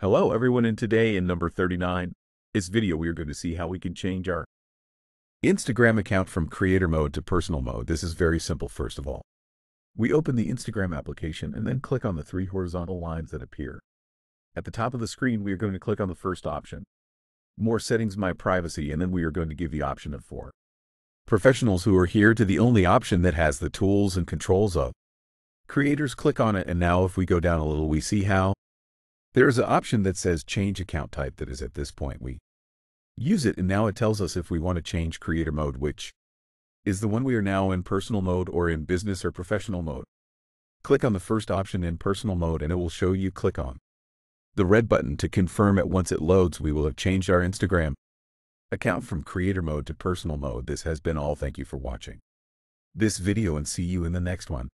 Hello everyone and today in number 39, this video we are going to see how we can change our Instagram account from creator mode to personal mode. This is very simple first of all. We open the Instagram application and then click on the three horizontal lines that appear. At the top of the screen we are going to click on the first option, More Settings My Privacy and then we are going to give the option of for professionals who are here to the only option that has the tools and controls of creators. Click on it and now if we go down a little we see how there is an option that says change account type that is at this point we use it and now it tells us if we want to change creator mode which is the one we are now in personal mode or in business or professional mode. Click on the first option in personal mode and it will show you click on the red button to confirm it once it loads we will have changed our Instagram account from creator mode to personal mode. This has been all. Thank you for watching this video and see you in the next one.